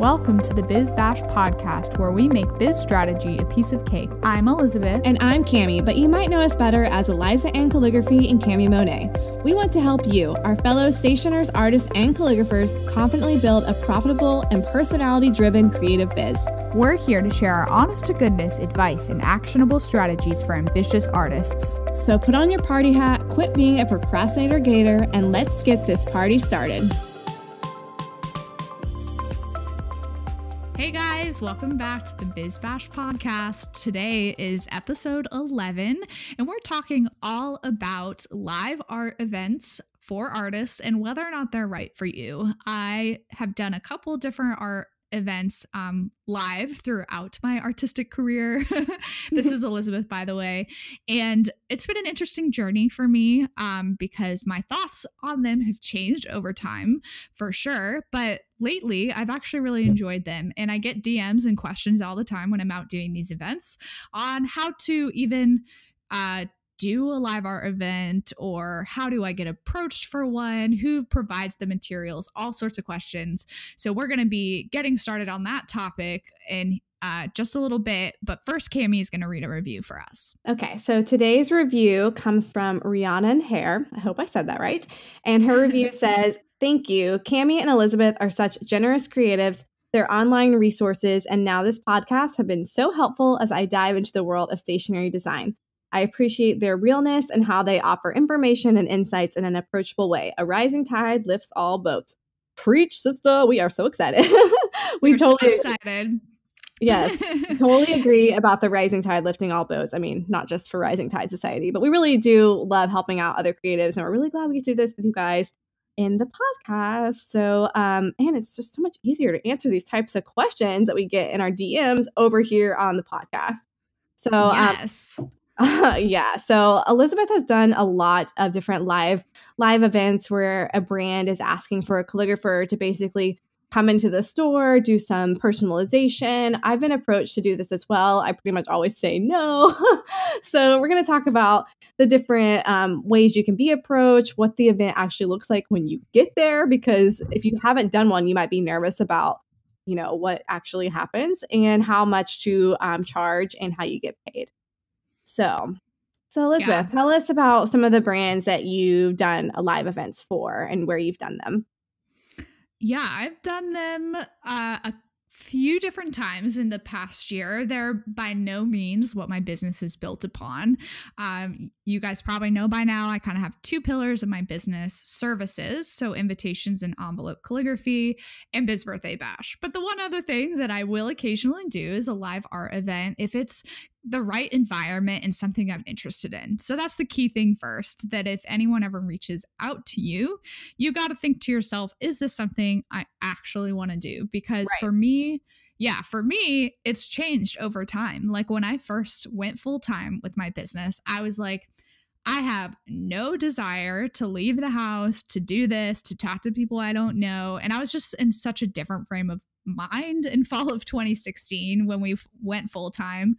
Welcome to the Biz Bash podcast, where we make biz strategy a piece of cake. I'm Elizabeth. And I'm Cami, but you might know us better as Eliza Ann Calligraphy and Cami Monet. We want to help you, our fellow stationers, artists, and calligraphers, confidently build a profitable and personality driven creative biz. We're here to share our honest to goodness advice and actionable strategies for ambitious artists. So put on your party hat, quit being a procrastinator gator, and let's get this party started. Guys, welcome back to the Biz Bash podcast. Today is episode 11, and we're talking all about live art events for artists and whether or not they're right for you. I have done a couple different art events um, live throughout my artistic career. this is Elizabeth, by the way. And it's been an interesting journey for me um, because my thoughts on them have changed over time for sure. But lately, I've actually really enjoyed them. And I get DMs and questions all the time when I'm out doing these events on how to even. Uh, do a live art event or how do I get approached for one? Who provides the materials? All sorts of questions. So we're going to be getting started on that topic in uh, just a little bit. But first, Cami is going to read a review for us. Okay, so today's review comes from Rhiannon Hare. I hope I said that right. And her review says, Thank you. Cami and Elizabeth are such generous creatives. Their online resources and now this podcast have been so helpful as I dive into the world of stationery design. I appreciate their realness and how they offer information and insights in an approachable way. A rising tide lifts all boats. Preach, sister. We are so excited. we We're totally so excited. Yes, totally agree about the rising tide lifting all boats. I mean, not just for Rising Tide Society, but we really do love helping out other creatives, and we're really glad we get to do this with you guys in the podcast. So, um, and it's just so much easier to answer these types of questions that we get in our DMs over here on the podcast. So, yes. Um, yeah. So Elizabeth has done a lot of different live live events where a brand is asking for a calligrapher to basically come into the store, do some personalization. I've been approached to do this as well. I pretty much always say no. so we're going to talk about the different um, ways you can be approached, what the event actually looks like when you get there, because if you haven't done one, you might be nervous about you know what actually happens and how much to um, charge and how you get paid. So, so Elizabeth, yeah. tell us about some of the brands that you've done live events for and where you've done them. Yeah, I've done them uh, a few different times in the past year. They're by no means what my business is built upon. Um, you guys probably know by now, I kind of have two pillars of my business services. So, invitations and envelope calligraphy and Biz Birthday Bash. But the one other thing that I will occasionally do is a live art event if it's the right environment and something I'm interested in. So that's the key thing first that if anyone ever reaches out to you, you got to think to yourself, is this something I actually want to do? Because right. for me, yeah, for me, it's changed over time. Like when I first went full time with my business, I was like, I have no desire to leave the house, to do this, to talk to people I don't know. And I was just in such a different frame of mind in fall of 2016 when we went full time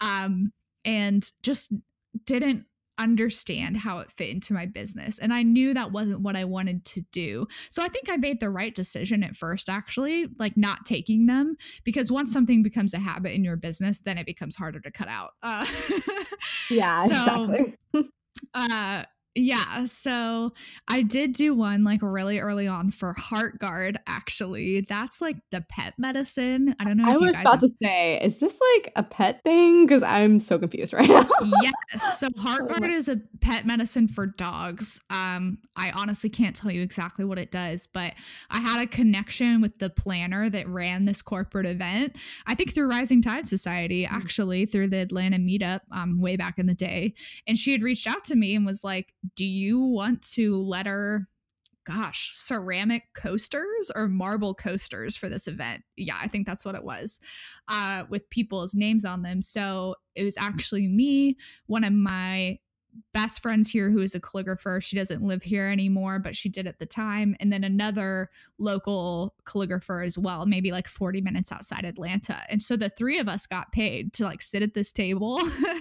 um, and just didn't understand how it fit into my business. And I knew that wasn't what I wanted to do. So I think I made the right decision at first, actually, like not taking them, because once something becomes a habit in your business, then it becomes harder to cut out. Uh, yeah, so, exactly. uh, yeah, so I did do one like really early on for Heartgard. Actually, that's like the pet medicine. I don't know. I was about have- to say, is this like a pet thing? Because I'm so confused right now. yes, so Heartgard is a pet medicine for dogs. Um, I honestly can't tell you exactly what it does, but I had a connection with the planner that ran this corporate event. I think through Rising Tide Society, mm. actually through the Atlanta meetup, um, way back in the day, and she had reached out to me and was like do you want to letter gosh, ceramic coasters or marble coasters for this event. Yeah, I think that's what it was, uh, with people's names on them. So it was actually me, one of my best friends here who is a calligrapher. She doesn't live here anymore, but she did at the time. And then another local calligrapher as well, maybe like 40 minutes outside Atlanta. And so the three of us got paid to like sit at this table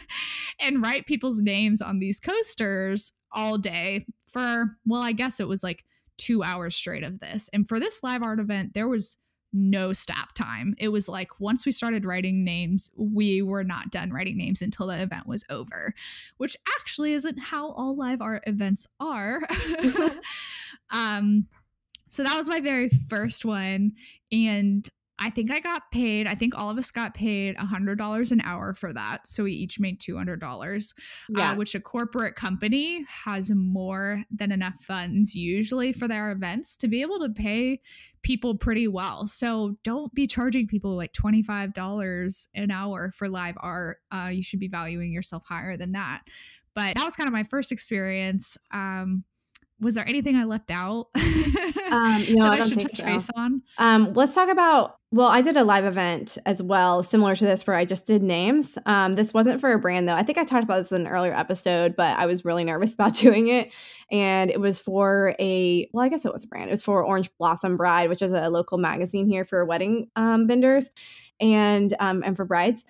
and write people's names on these coasters all day for, well, I guess it was like two hours straight of this. And for this live art event, there was no stop time. It was like once we started writing names, we were not done writing names until the event was over, which actually isn't how all live art events are. um, so that was my very first one. And I think I got paid. I think all of us got paid $100 an hour for that. So we each made $200, uh, yeah. Uh, which a corporate company has more than enough funds usually for their events to be able to pay people pretty well. So don't be charging people like $25 an hour for live art. Uh, you should be valuing yourself higher than that. But that was kind of my first experience. Um, was there anything I left out? um, no, I, I, don't think so. Um, let's talk about. Well, I did a live event as well, similar to this, where I just did names. Um, this wasn't for a brand though. I think I talked about this in an earlier episode, but I was really nervous about doing it, and it was for a. Well, I guess it was a brand. It was for Orange Blossom Bride, which is a local magazine here for wedding um, vendors, and um, and for brides.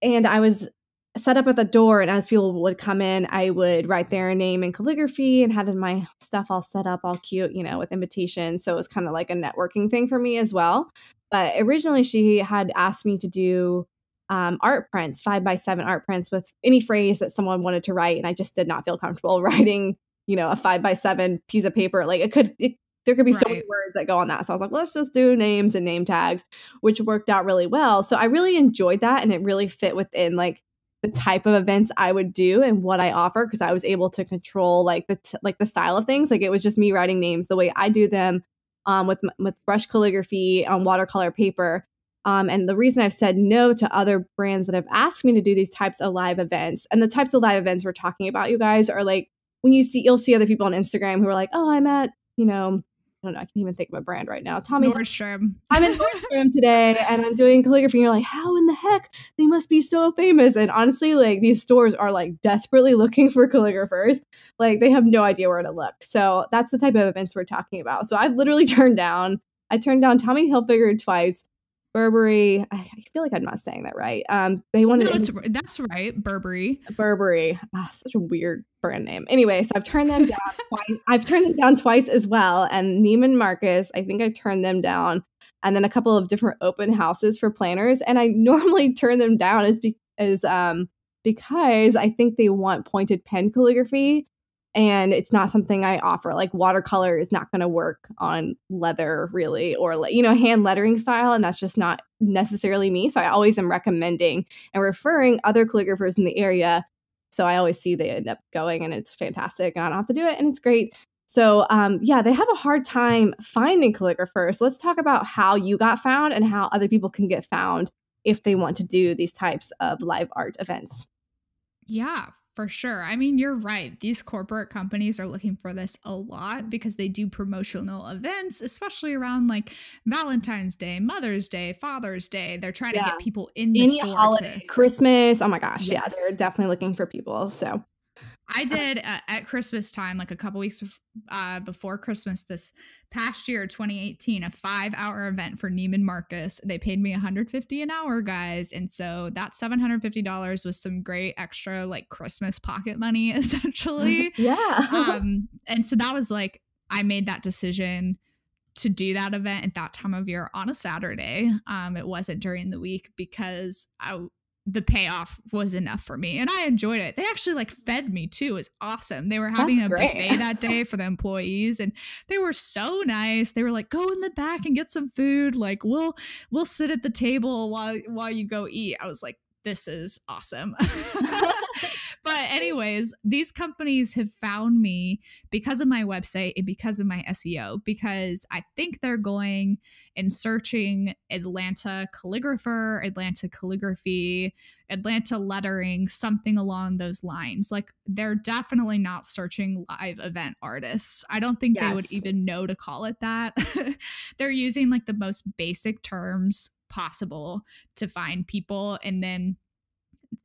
And I was set up at the door and as people would come in i would write their name in calligraphy and had my stuff all set up all cute you know with invitations. So it was kind of like a networking thing for me as well. But originally she had asked me to do um, art prints five by seven art prints with any phrase that someone wanted to write and i just did not feel comfortable writing you know a five by seven piece of paper. Like it could it, there could be right. so many words that go on that. So i was like let's just do names and name tags which worked out really well. So i really enjoyed that and it really fit within like the type of events I would do and what I offer because I was able to control like the t- like the style of things. Like it was just me writing names the way I do them um, with with brush calligraphy on watercolor paper. Um, and the reason I've said no to other brands that have asked me to do these types of live events and the types of live events we're talking about, you guys, are like when you see you'll see other people on Instagram who are like, oh, I'm at you know I don't know. I can't even think of a brand right now. Tommy Nordstrom. I'm in Nordstrom today, and I'm doing calligraphy. And you're like, how in the heck? They must be so famous. And honestly, like these stores are like desperately looking for calligraphers. Like they have no idea where to look. So that's the type of events we're talking about. So I've literally turned down. I turned down Tommy Hilfiger twice. Burberry. I, feel like I'm not saying that right. Um, they wanted. No, in- that's right. Burberry. Burberry. Oh, such a weird brand name. Anyway, so I've turned them down twice. I've turned them down twice as well. And Neiman Marcus, I think I turned them down. And then a couple of different open houses for planners. And I normally turn them down as be- as um because I think they want pointed pen calligraphy and it's not something I offer. Like watercolor is not going to work on leather really, or you know, hand lettering style, and that's just not necessarily me. So I always am recommending and referring other calligraphers in the area. So I always see they end up going, and it's fantastic, and I don't have to do it, and it's great. So um, yeah, they have a hard time finding calligraphers. let's talk about how you got found and how other people can get found if they want to do these types of live art events. Yeah, for sure. I mean, you're right. These corporate companies are looking for this a lot because they do promotional events, especially around like Valentine's Day, Mother's Day, Father's Day. They're trying yeah. to get people in the Any store holiday, to- Christmas. Oh my gosh, yes. yeah, they're definitely looking for people. So I did uh, at Christmas time, like a couple weeks uh, before Christmas this past year, 2018, a five hour event for Neiman Marcus. They paid me 150 an hour, guys. And so that $750 was some great extra like Christmas pocket money, essentially. yeah. um, and so that was like, I made that decision to do that event at that time of year on a Saturday. Um, it wasn't during the week because I the payoff was enough for me and I enjoyed it. They actually like fed me too. It was awesome. They were having That's a great. buffet that day for the employees and they were so nice. They were like, go in the back and get some food. Like we'll we'll sit at the table while while you go eat. I was like, this is awesome. but anyways, these companies have found me because of my website and because of my SEO because I think they're going and searching Atlanta calligrapher, Atlanta calligraphy, Atlanta lettering, something along those lines. Like they're definitely not searching live event artists. I don't think yes. they would even know to call it that. they're using like the most basic terms possible to find people and then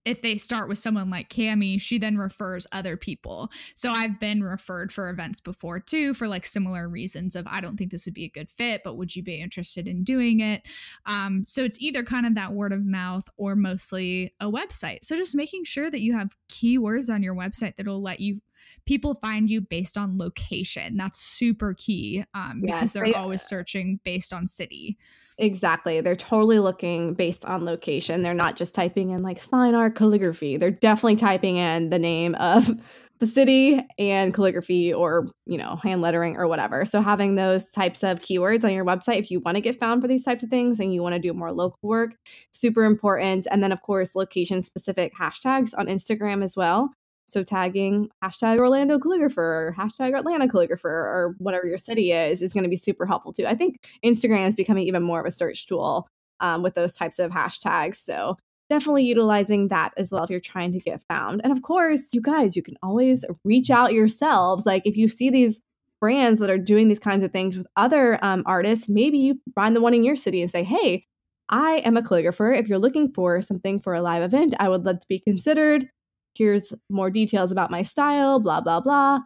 if they start with someone like Cami, she then refers other people. So I've been referred for events before too for like similar reasons of I don't think this would be a good fit, but would you be interested in doing it? Um, so it's either kind of that word of mouth or mostly a website. So just making sure that you have keywords on your website that'll let you people find you based on location. That's super key um, because yes, they're they, always searching based on city. Exactly. They're totally looking based on location. They're not just typing in like fine art calligraphy. They're definitely typing in the name of the city and calligraphy or, you know, hand lettering or whatever. So having those types of keywords on your website if you want to get found for these types of things and you want to do more local work, super important. And then of course, location specific hashtags on Instagram as well. So tagging hashtag Orlando calligrapher or hashtag Atlanta calligrapher or whatever your city is is going to be super helpful too. I think Instagram is becoming even more of a search tool um, with those types of hashtags. So definitely utilizing that as well if you're trying to get found. And of course, you guys, you can always reach out yourselves. Like if you see these brands that are doing these kinds of things with other um, artists, maybe you find the one in your city and say, hey, I am a calligrapher. If you're looking for something for a live event, I would love to be considered here's more details about my style, blah, blah, blah.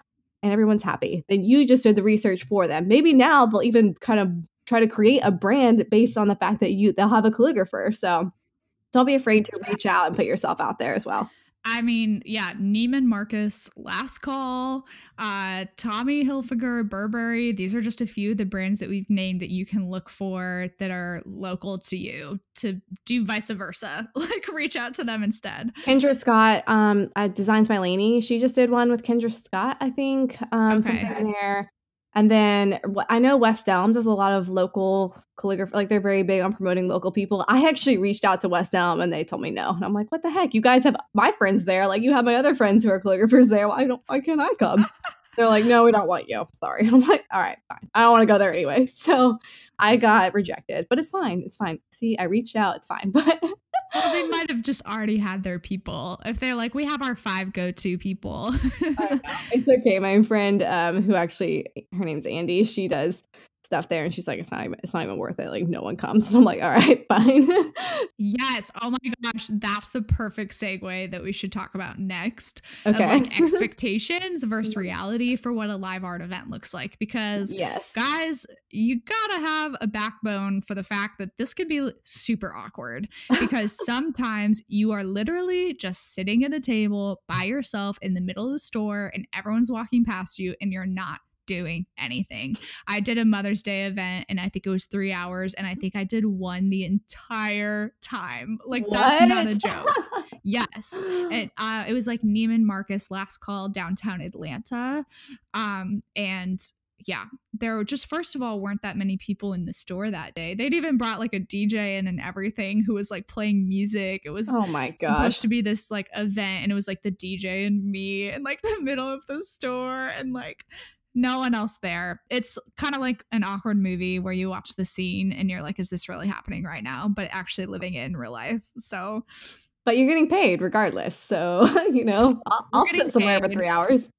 And everyone's happy. Then you just did the research for them. Maybe now they'll even kind of try to create a brand based on the fact that you they'll have a calligrapher. So don't be afraid to reach out and put yourself out there as well. I mean, yeah, Neiman Marcus, Last Call, uh, Tommy Hilfiger, Burberry. These are just a few of the brands that we've named that you can look for that are local to you to do vice versa. Like reach out to them instead. Kendra Scott, um, uh, Designs by Lainey. She just did one with Kendra Scott, I think. Um, okay. something there. And then I know West Elm does a lot of local calligraphy. Like they're very big on promoting local people. I actually reached out to West Elm and they told me no. And I'm like, what the heck? You guys have my friends there. Like you have my other friends who are calligraphers there. Why don't? Why can't I come? They're like, no, we don't want you. Sorry. I'm like, all right, fine. I don't want to go there anyway. So I got rejected, but it's fine. It's fine. See, I reached out. It's fine. But well, they might have just already had their people. If they're like, we have our five go-to people. it's okay. My friend, um, who actually her name's Andy, she does stuff there and she's like it's not even it's not even worth it. Like no one comes. And i'm like all right fine. Yes. Oh my gosh. That's the perfect segue that we should talk about next okay. like expectations versus reality for what a live art event looks like because yes. guys you gotta have a backbone for the fact that this can be super awkward because sometimes you are literally just sitting at a table by yourself in the middle of the store and everyone's walking past you and you're not doing anything. I did a Mother's Day event and I think it was three hours, and I think I did one the entire time. Like what? that's not a joke. yes, and uh, it was like Neiman Marcus Last Call downtown Atlanta, um, and yeah, there were just first of all weren't that many people in the store that day. They'd even brought like a DJ in and everything who was like playing music. It was oh my gosh supposed to be this like event, and it was like the DJ and me in like the middle of the store, and like no one else there. It's kind of like an awkward movie where you watch the scene and you're like, is this really happening right now? But actually living it in real life. So, but you're getting paid regardless. So, you know, I'll, I'll sit somewhere paid. for three hours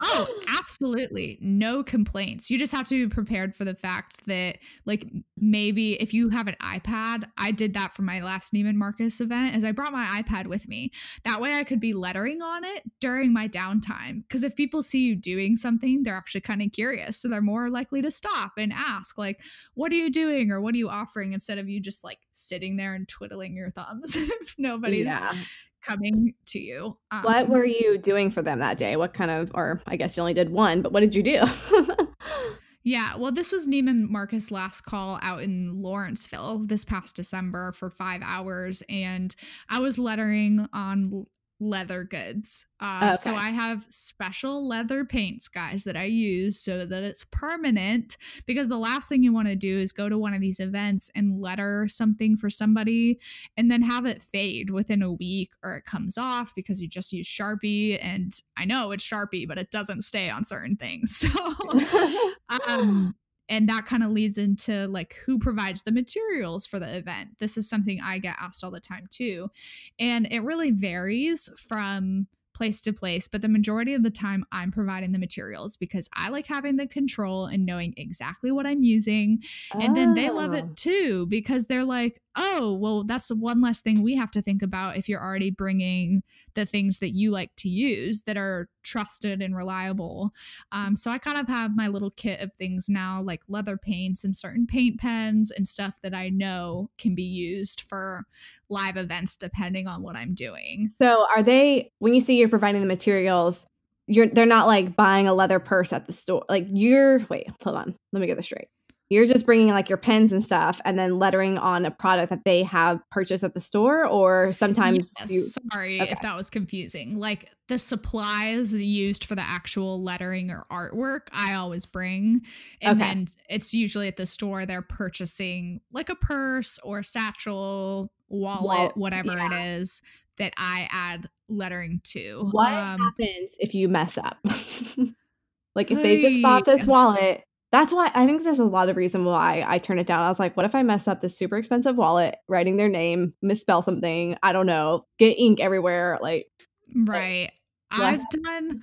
oh, absolutely. No complaints. You just have to be prepared for the fact that like maybe if you have an iPad, I did that for my last Neiman Marcus event is I brought my iPad with me. That way I could be lettering on it during my downtime cuz if people see you doing something, they're actually kind of curious. So they're more likely to stop and ask like, "What are you doing?" or "What are you offering?" instead of you just like sitting there and twiddling your thumbs if nobody's yeah coming to you. Um, what were you doing for them that day? What kind of, or I guess you only did one, but what did you do? yeah, well, this was Neiman Marcus' last call out in Lawrenceville this past December for five hours. And I was lettering on leather goods. Uh, okay. So I have special leather paints, guys, that I use so that it's permanent. Because the last thing you want to do is go to one of these events and letter something for somebody and then have it fade within a week or it comes off because you just use Sharpie. And I know it's Sharpie, but it doesn't stay on certain things. So, um, and that kind of leads into like who provides the materials for the event this is something i get asked all the time too and it really varies from place to place, but the majority of the time I'm providing the materials because I like having the control and knowing exactly what I'm using. Oh. And then they love it oh. too because they're like, oh, well, that's one less thing we have to think about if you're already bringing the things that you like to use that are trusted and reliable. Um, so I kind of have my little kit of things now, like leather paints and certain paint pens and stuff that I know can be used for live events depending on what I'm doing. So are they, when you say you're providing the materials, you're they're not like buying a leather purse at the store. Like you're wait, hold on. Let me get this straight. You're just bringing like your pens and stuff and then lettering on a product that they have purchased at the store or sometimes Yes, you, sorry okay. if that was confusing. Like the supplies used for the actual lettering or artwork, I always bring. And Okay. then it's usually at the store they're purchasing like a purse or satchel, wallet, whatever yeah. it is that I add lettering to. what Um, happens if you mess up? like if they just bought this wallet. That's why I think there's a lot of reason why I turned it down. I was like, what if I mess up this super expensive wallet, writing their name, misspell something, I don't know, get ink everywhere, like eh, Right. What I've done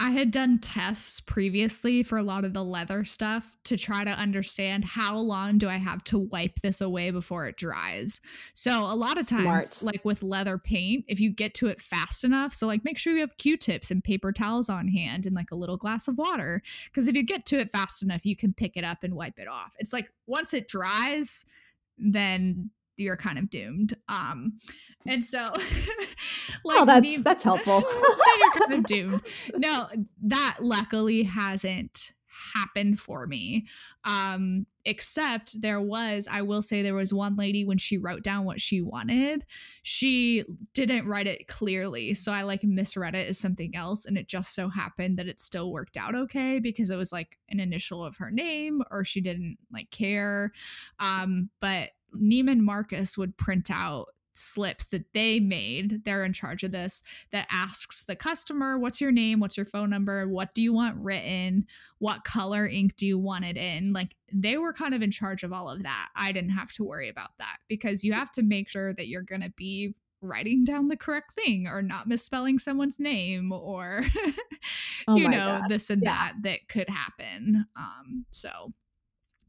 I had done tests previously for a lot of the leather stuff to try to understand how long do I have to wipe this away before it dries. So a lot of times Smart. like with leather paint, if you get to it fast enough, so like make sure you have Q-tips and paper towels on hand and like a little glass of water because if you get to it fast enough, you can pick it up and wipe it off. It's like once it dries, then you're kind of doomed. Um and so oh that's that's helpful. you're kind of doomed. No, that luckily hasn't happened for me. Um, except there was, I will say, there was one lady when she wrote down what she wanted, she didn't write it clearly. So I like misread it as something else. And it just so happened that it still worked out okay because it was like an initial of her name or she didn't like care. Um, but Neiman Marcus would print out slips that they made. They're in charge of this that asks the customer, What's your name? What's your phone number? What do you want written? What color ink do you want it in? Like they were kind of in charge of all of that. I didn't have to worry about that because you have to make sure that you're going to be writing down the correct thing or not misspelling someone's name or Oh you know this and Yeah. that that could happen um so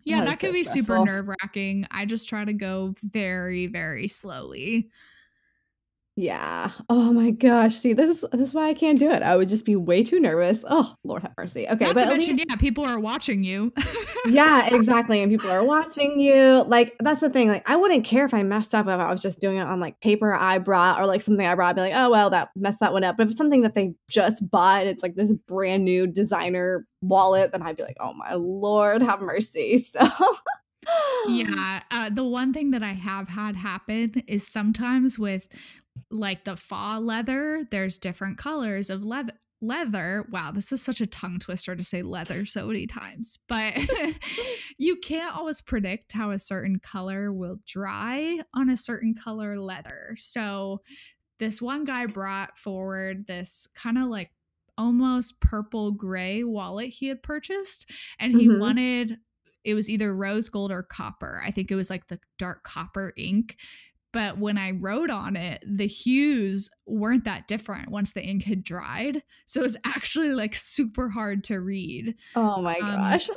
yeah That could so be super nerve wracking i just try to go very very slowly Yeah. Oh my gosh. See, this is this is why I can't do it. I would just be way too nervous. Oh, Lord have mercy. Okay, not but to mention least, yeah people are watching you yeah, exactly. And people are watching you. Like that's the thing. Like I wouldn't care if I messed up if I was just doing it on like paper I brought or like something I brought. I'd be like, oh well, that messed that one up. But if it's something that they just bought, it's like this brand new designer wallet, then I'd be like, oh my lord, have mercy. So yeah uh, the one thing that i have had happen is sometimes with like the faux leather there's different colors of leather leather wow this is such a tongue twister to say leather so many times but you can't always predict how a certain color will dry on a certain color leather so this one guy brought forward this kind of like almost purple gray wallet he had purchased and he Mhm. wanted it was either rose gold or copper. I think it was like the dark copper ink. But when I wrote on it, the hues weren't that different once the ink had dried. So it was actually like super hard to read. Oh my Um, gosh.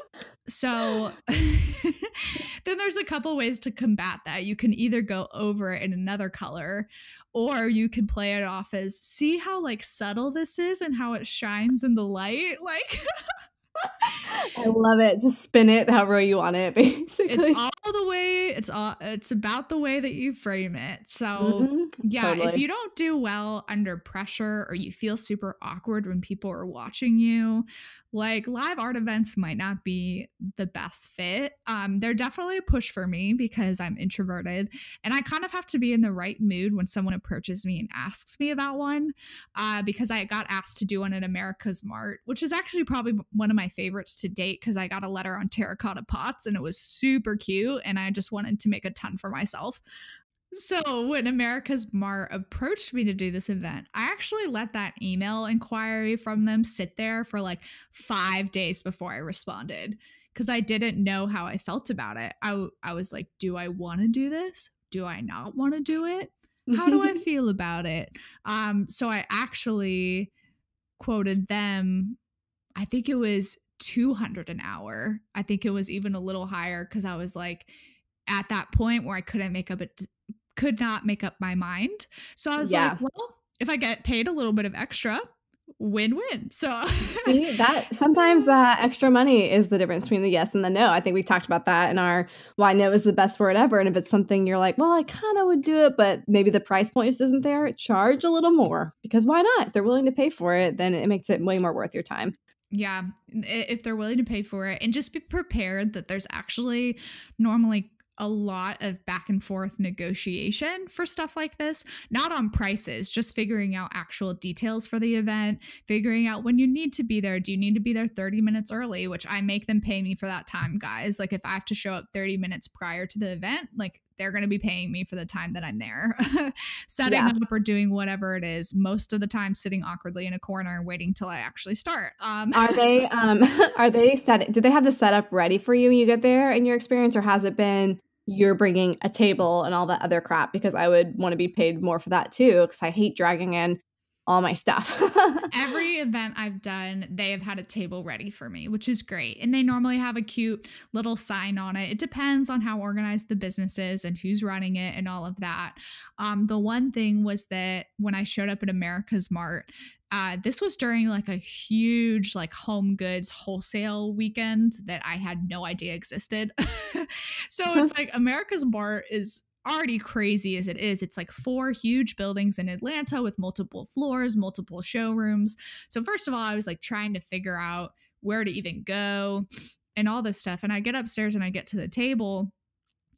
So then there's a couple ways to combat that. You can either go over it in another color or you can play it off as see how like subtle this is and how it shines in the light. Like I love it. Just spin it however you want it, basically. it's all the way it's all it's about the way that you frame it. So Mhm. Yeah, if you don't do well under pressure or you feel super awkward when people are watching you, like live art events might not be the best fit. Um, they're definitely a push for me because I'm introverted and I kind of have to be in the right mood when someone approaches me and asks me about one. Uh, because I got asked to do one at AmericasMart, which is actually probably one of my favorites to date because I got a letter on terracotta pots and it was super cute and I just wanted to make a ton for myself. So when AmericasMart approached me to do this event, I actually let that email inquiry from them sit there for like five days before I responded because I didn't know how I felt about it. I, I was like, do I want to do this? Do I not want to do it? How do I feel about it? Um, so I actually quoted them. I think it was 200 an hour. I think it was even a little higher because I was like at that point where I couldn't make up a could not make up my mind. So I was Yeah. like, well, if I get paid a little bit of extra, win win. So see that sometimes that extra money is the difference between the yes and the no. I think we've talked about that in our why no is the best word ever. And if it's something you're like, well, I kind of would do it, but maybe the price point just isn't there, charge a little more because why not? If they're willing to pay for it, then it makes it way more worth your time. Yeah, if they're willing to pay for it and just be prepared that there's actually normally a lot of back and forth negotiation for stuff like this, not on prices, just figuring out actual details for the event, figuring out when you need to be there. Do you need to be there 30 minutes early, which I make them pay me for that time, guys? Like if I have to show up 30 minutes prior to the event, like they're going to be paying me for the time that I'm there. Setting yeah. up or doing whatever it is, most of the time sitting awkwardly in a corner waiting till I actually start. Um, are they um are they set do they have the setup ready for you when you get there in your experience or has it been you're bringing a table and all that other crap because I would want to be paid more for that too because I hate dragging in all my stuff. Every event I've done, they have had a table ready for me, which is great. And they normally have a cute little sign on it. It depends on how organized the business is and who's running it and all of that. Um, the one thing was that when I showed up at AmericasMart, uh, this was during like a huge like home goods wholesale weekend that I had no idea existed. so it's like AmericasMart is already crazy as it is. It's like four huge buildings in Atlanta with multiple floors, multiple showrooms. So, first of all, I was like trying to figure out where to even go and all this stuff. And I get upstairs and I get to the table.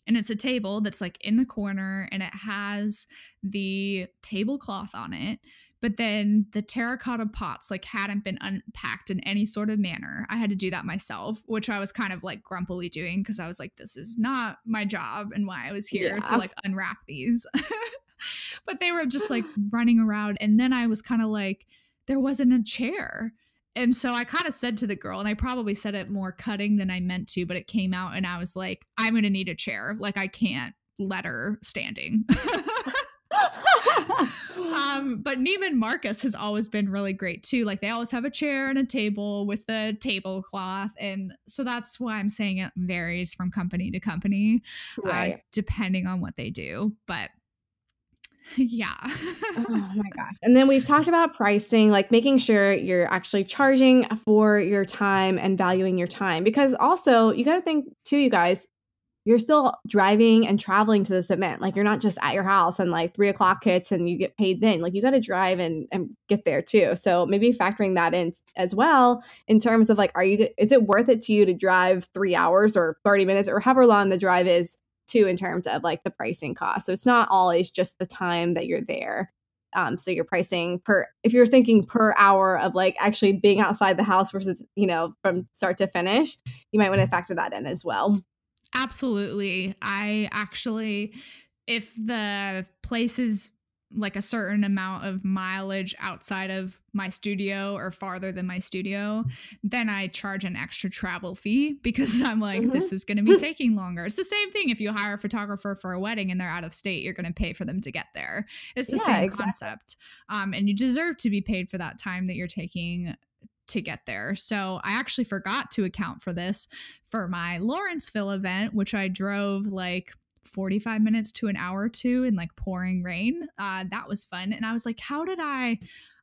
And it's a table that's like in the corner and it has the tablecloth on it but then the terracotta pots like hadn't been unpacked in any sort of manner. I had to do that myself, which I was kind of like grumpily doing because I was like, this is not my job and why I was here yeah. to like unwrap these. but they were just like running around. And then I was kind of like, there wasn't a chair. And so I kind of said to the girl, and I probably said it more cutting than I meant to, but it came out and I was like, I'm going to need a chair. Like, I can't let her standing. um, but Neiman Marcus has always been really great too. Like they always have a chair and a table with the tablecloth, and so that's why I'm saying it varies from company to company, uh, right. uh, depending on what they do. But yeah. oh my gosh. And then we've talked about pricing, like making sure you're actually charging for your time and valuing your time. Because also, you got to think too, you guys, you're still driving and traveling to this event. Like you're not just at your house and like three o'clock hits and you get paid then. Like you got to drive and, and get there too. So maybe factoring that in as well in terms of like, are you, is it worth it to you to drive three hours or 30 minutes or however long the drive is too in terms of like the pricing cost? So it's not always just the time that you're there. Um, so you're pricing per if you're thinking per hour of like actually being outside the house versus you know from start to finish, you might want to factor that in as well. Absolutely. I actually, if the place is like a certain amount of mileage outside of my studio or farther than my studio, then I charge an extra travel fee because I'm like, mm-hmm. this is going to be taking longer. It's the same thing if you hire a photographer for a wedding and they're out of state, you're going to pay for them to get there. It's the yeah, same exactly. concept. Um, and you deserve to be paid for that time that you're taking to get there. So I actually forgot to account for this for my Lawrenceville event, which I drove like 45 minutes to an hour to in like pouring rain. Uh, that was fun. And I was like, how did I?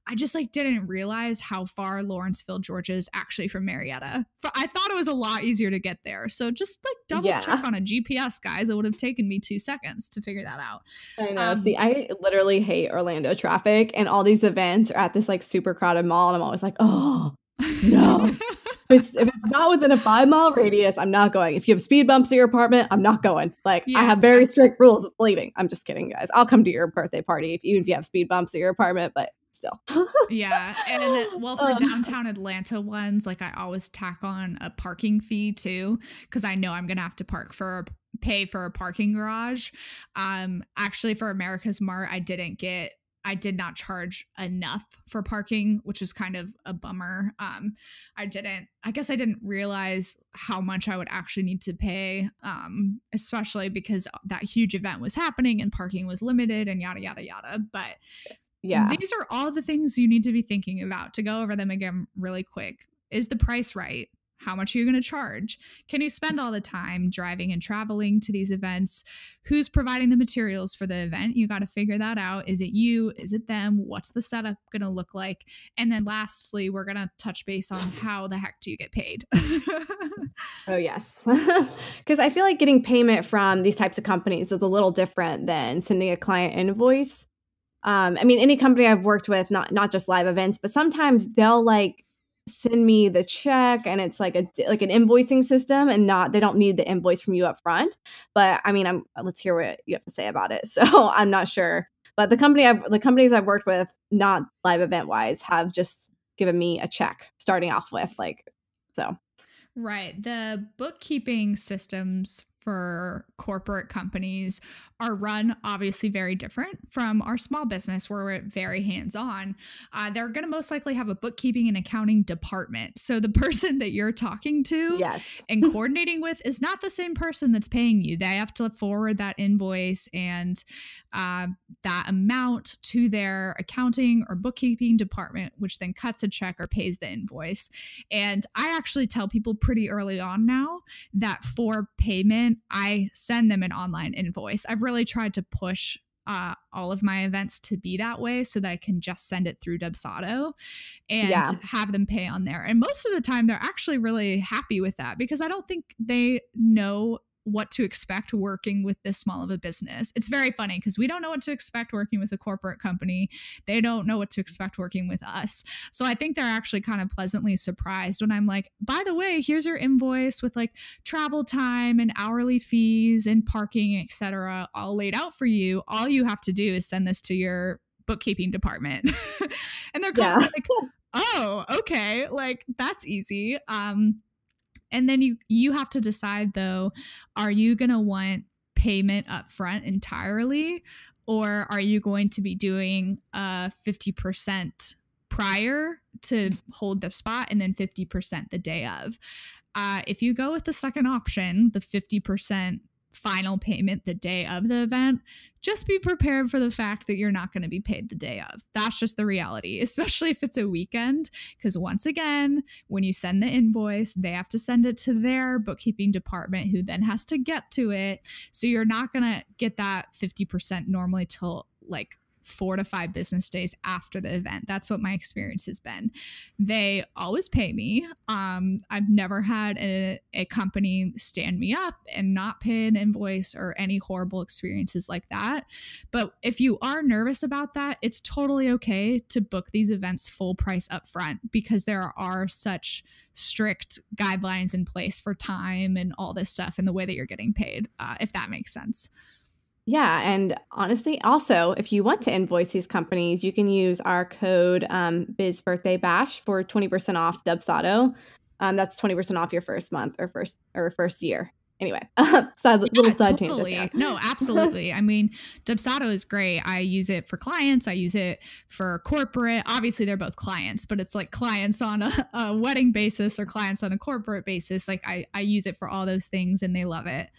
I just like didn't realize how far Lawrenceville, Georgia is actually from Marietta. I thought it was a lot easier to get there. So just like double yeah. check on a GPS, guys. It would have taken me two seconds to figure that out. I know. Um, See, I literally hate Orlando traffic, and all these events are at this like super crowded mall, and I'm always like, oh no. if, it's, if it's not within a five mile radius, I'm not going. If you have speed bumps at your apartment, I'm not going. Like yeah. I have very strict rules of leaving. I'm just kidding, guys. I'll come to your birthday party if, even if you have speed bumps at your apartment, but still. yeah. And well, for um, downtown Atlanta ones, like I always tack on a parking fee too, because I know I'm gonna have to park for pay for a parking garage. Um, actually, for AmericasMart, I didn't get I did not charge enough for parking, which is kind of a bummer. Um, I didn't, I guess I didn't realize how much I would actually need to pay, um, especially because that huge event was happening and parking was limited and yada, yada, yada. But yeah, these are all the things you need to be thinking about to go over them again really quick. Is the price right? how much are you going to charge? Can you spend all the time driving and traveling to these events? Who's providing the materials for the event? You got to figure that out. Is it you? Is it them? What's the setup going to look like? And then lastly, we're going to touch base on how the heck do you get paid? oh, yes. Because I feel like getting payment from these types of companies is a little different than sending a client invoice. Um, I mean, any company I've worked with, not not just live events, but sometimes they'll like send me the check and it's like a like an invoicing system and not they don't need the invoice from you up front. But i mean i'm let's hear what you have to say about it. So i'm not sure. But the company i've the companies i've worked with not live event wise have just given me a check starting off with like so. Right. The bookkeeping systems for corporate companies are run obviously very different from our small business where we're very hands on. Uh, they're going to most likely have a bookkeeping and accounting department. So the person that you're talking to yes. and coordinating with is not the same person that's paying you. They have to forward that invoice and uh, that amount to their accounting or bookkeeping department, which then cuts a check or pays the invoice. And I actually tell people pretty early on now that for payment, I send them an online invoice. I've really tried to push uh, all of my events to be that way so that I can just send it through Dubsado and yeah. have them pay on there. And most of the time, they're actually really happy with that because I don't think they know what to expect working with this small of a business. It's very funny because we don't know what to expect working with a corporate company. They don't know what to expect working with us. So I think they're actually kind of pleasantly surprised when I'm like, by the way, here's your invoice with like travel time and hourly fees and parking, etc., all laid out for you. All you have to do is send this to your bookkeeping department. and they're kind yeah. of like, oh, okay, like that's easy. Um and then you you have to decide though, are you going to want payment up front entirely or are you going to be doing uh 50% prior to hold the spot and then 50% the day of? Uh, if you go with the second option, the 50% final payment the day of the event, just be prepared for the fact that you're not going to be paid the day of. That's just the reality, especially if it's a weekend. Because once again, when you send the invoice, they have to send it to their bookkeeping department, who then has to get to it. So you're not going to get that 50% normally till like four to five business days after the event. That's what my experience has been. They always pay me. Um, I've never had a, a company stand me up and not pay an invoice or any horrible experiences like that. But if you are nervous about that, it's totally okay to book these events full price up front because there are such strict guidelines in place for time and all this stuff and the way that you're getting paid, uh, if that makes sense. Yeah, and honestly, also if you want to invoice these companies, you can use our code um, Biz Birthday Bash for twenty percent off Dubsado. Um, that's twenty percent off your first month or first or first year. Anyway, side, yeah, little side totally. tangent. No, absolutely. I mean, Dubsado is great. I use it for clients. I use it for corporate. Obviously, they're both clients, but it's like clients on a, a wedding basis or clients on a corporate basis. Like I, I use it for all those things, and they love it.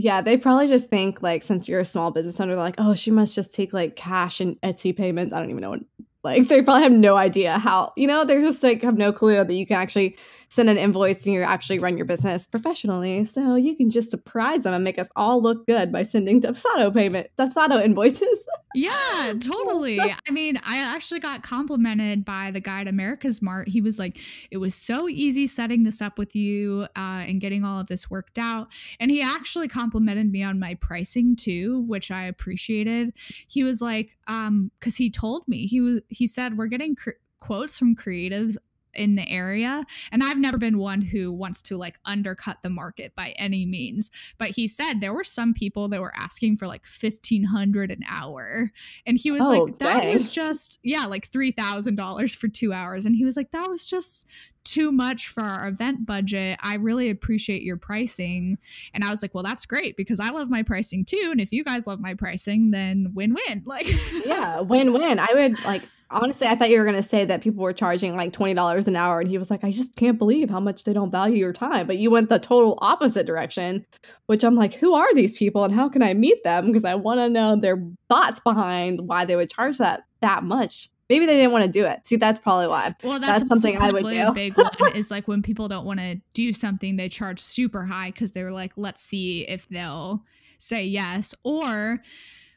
Yeah, they probably just think like since you're a small business owner, like, oh, she must just take like cash and Etsy payments. I don't even know like they probably have no idea how, you know, they're just like have no clue that you can actually send an invoice and you actually run your business professionally. So you can just surprise them and make us all look good by sending Dubsado payment, Dubsado invoices. yeah, totally. I mean, I actually got complimented by the guy at AmericasMart. He was like, it was so easy setting this up with you uh, and getting all of this worked out. And he actually complimented me on my pricing too, which I appreciated. He was like, um, because he told me he was he said we're getting cr- quotes from creatives in the area and i've never been one who wants to like undercut the market by any means but he said there were some people that were asking for like 1500 an hour and he was oh, like that dang. was just yeah like $3000 for two hours and he was like that was just too much for our event budget. I really appreciate your pricing. And I was like, well, that's great because I love my pricing too. And if you guys love my pricing, then win win. Like, yeah, win win. I would like, honestly, I thought you were going to say that people were charging like $20 an hour. And he was like, I just can't believe how much they don't value your time. But you went the total opposite direction, which I'm like, who are these people and how can I meet them? Because I want to know their thoughts behind why they would charge that that much maybe they didn't want to do it. See, that's probably why. Well, that's, that's something I would do. A big one is like when people don't want to do something, they charge super high because they're like, let's see if they'll say yes. Or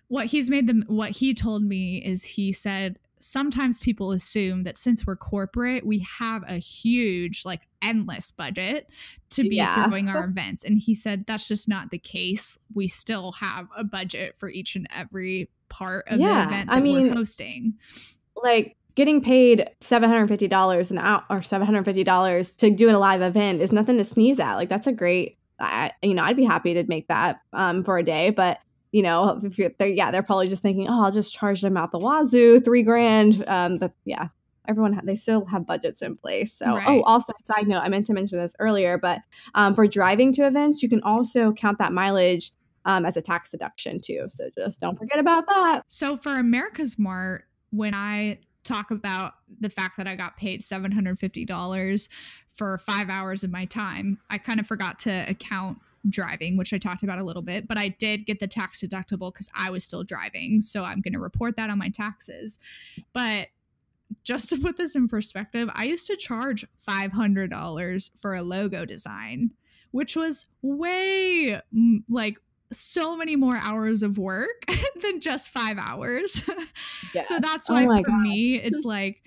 what he's made them, what he told me is he said sometimes people assume that since we're corporate, we have a huge, like endless budget to be Yeah. throwing our events. And he said that's just not the case. We still have a budget for each and every part of Yeah, the event I mean- we're hosting. like getting paid $750 an hour or $750 to do a live event is nothing to sneeze at. Like that's a great, I, you know, I'd be happy to make that um, for a day, but you know, if you're there, yeah, they're probably just thinking, oh, I'll just charge them out the wazoo, three grand. Um, but yeah, everyone, ha- they still have budgets in place. So, Right. oh, also side note, I meant to mention this earlier, but um, for driving to events, you can also count that mileage um, as a tax deduction too. So just don't forget about that. So for AmericasMart, when I talk about the fact that I got paid $750 for five hours of my time, I kind of forgot to account driving, which I talked about a little bit, but I did get the tax deductible because I was still driving. So I'm going to report that on my taxes. But just to put this in perspective, I used to charge $500 for a logo design, which was way like so many more hours of work than just five hours. Yeah. so that's Oh why my for me, it's like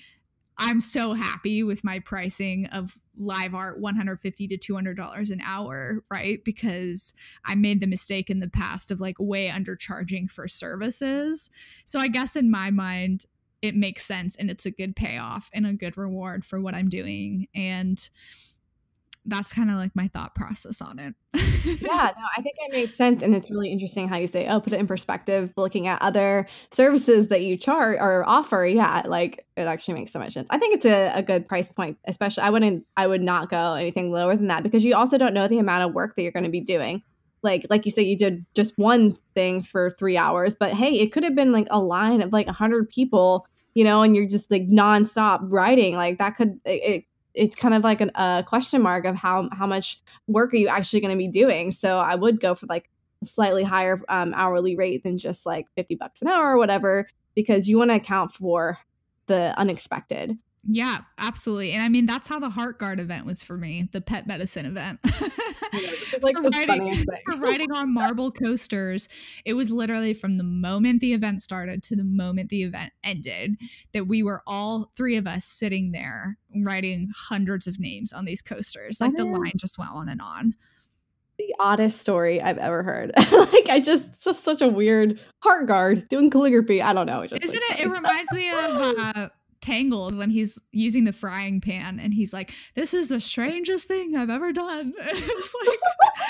I'm so happy with my pricing of live art 150 to 200 dollars an hour right? Because i made the mistake in the past of like way undercharging for services. So i guess in my mind it makes sense and it's a good payoff and a good reward for what i'm doing. And that's kind of like my thought process on it yeah, no, I think it makes sense. And it's really interesting how you say, oh, put it in perspective, looking at other services that you chart or offer. Yeah, like it actually makes so much sense. I think it's a, a good price point, especially I wouldn't, I would not go anything lower than that because you also don't know the amount of work that you're going to be doing. Like, like you said, you did just one thing for three hours, but hey, it could have been like a line of like a hundred people, you know, and you're just like nonstop writing. Like that could, it it's kind of like a question mark of how how much work are you actually going to be doing. So I would go for like a slightly higher um, hourly rate than just like fifty bucks an hour or whatever, because you want to account for the unexpected. Yeah absolutely and i mean that's how the Heartgard event was for me the pet medicine event It's like For thing. for riding on marble coasters, it was literally from the moment the event started to the moment the event ended that we were all three of us sitting there writing hundreds of names on these coasters. Like the line just went on and on. the oddest story I've ever heard. like I just it's just such a weird Heartgard doing calligraphy. I don't know. It just Isn't like, it? It reminds me of uh, Tangled when he's using the frying pan and he's like, "This is the strangest thing I've ever done." it's like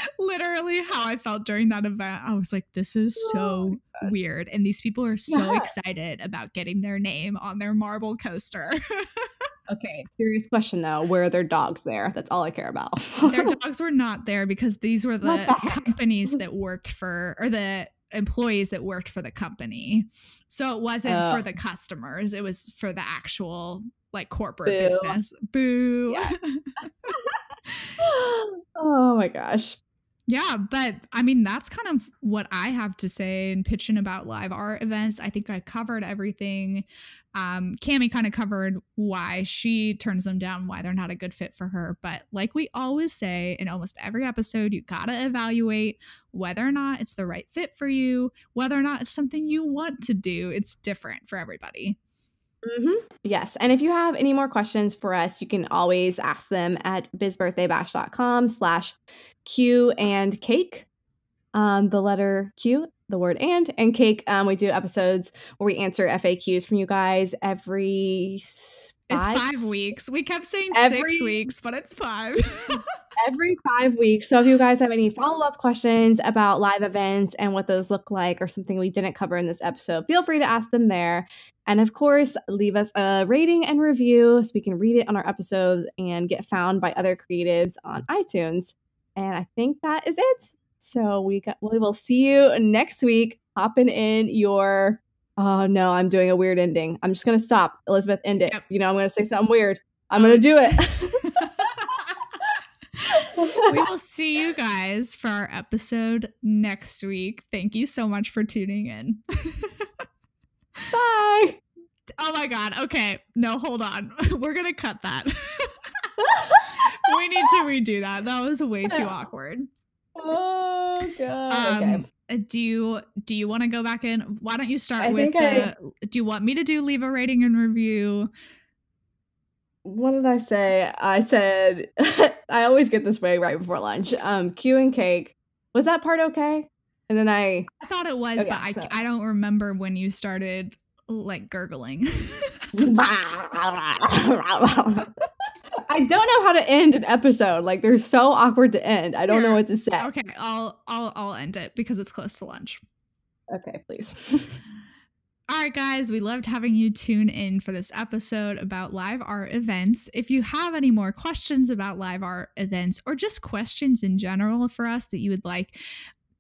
literally how I felt during that event. I was like, "This is so oh weird," and these people are so Yeah. excited about getting their name on their marble coaster. okay. Serious question though. Where are their dogs there? That's all I care about. their dogs were not there because these were the What the heck? companies that worked for or the employees that worked for the company. So it wasn't Oh. for the customers, it was for the actual like corporate Boo. business. Boo. Yeah. oh my gosh. Yeah, but I mean, that's kind of what I have to say in pitching about live art events. I think I covered everything. Um, kind of covered why she turns them down, why they're not a good fit for her. But like we always say in almost every episode, you got to evaluate whether or not it's the right fit for you, whether or not it's something you want to do. It's different for everybody. hmm Yes. And if you have any more questions for us, you can always ask them at bizbirthdaybash.com slash Q and cake. Um, the letter Q, the word and, and cake. Um, we do episodes where we answer FAQs from you guys every It's five, five weeks. We kept saying Every- six weeks, but it's five. every five weeks. So if you guys have any follow up questions about live events and what those look like or something we didn't cover in this episode, feel free to ask them there. And of course, leave us a rating and review so we can read it on our episodes and get found by other creatives on iTunes. And I think that is it. So we got we will see you next week. Hopping in your oh no, I'm doing a weird ending. I'm just gonna stop. Elizabeth, end it. Yep. You know, I'm gonna say something weird. I'm uh-huh. gonna do it. we will see you guys for our episode next week. Thank you so much for tuning in. Bye. Oh my god. Okay. No, hold on. We're gonna cut that. we need to redo that. That was way too awkward. Oh god. Um, okay. uh, do you do you want to go back in? Why don't you start I with think I- the? Do you want me to do leave a rating and review? What did I say? I said I always get this way right before lunch. Um, Q and cake. Was that part okay? And then I I thought it was, Okay, but I I don't remember when you started like gurgling. I don't know how to end an episode. Like they're so awkward to end. I don't know what to say. okay, I'll I'll I'll end it because it's close to lunch. Okay, please. All right, guys, we loved having you tune in for this episode about live art events. If you have any more questions about live art events or just questions in general for us that you would like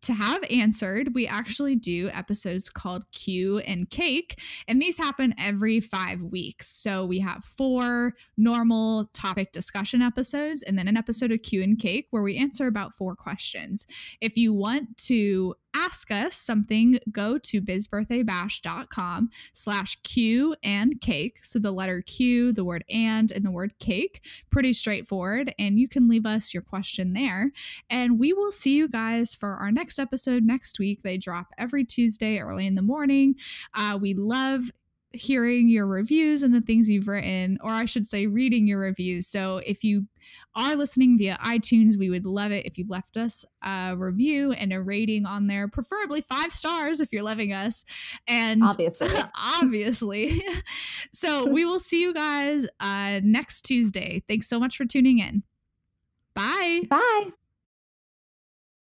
to have answered, we actually do episodes called Q and Cake, and these happen every five weeks. So we have four normal topic discussion episodes and then an episode of Q and Cake where we answer about four questions. If you want to ask us something, go to bizbirthdaybash.com slash Q and cake. So the letter Q, the word and, and the word cake. Pretty straightforward. And you can leave us your question there. And we will see you guys for our next episode next week. They drop every Tuesday early in the morning. Uh, we love hearing your reviews and the things you've written, or I should say, reading your reviews. So if you are listening via iTunes, we would love it if you left us a review and a rating on there, preferably five stars if you're loving us. And Obviously. obviously. so we will see you guys uh, next Tuesday. Thanks so much for tuning in. Bye. Bye.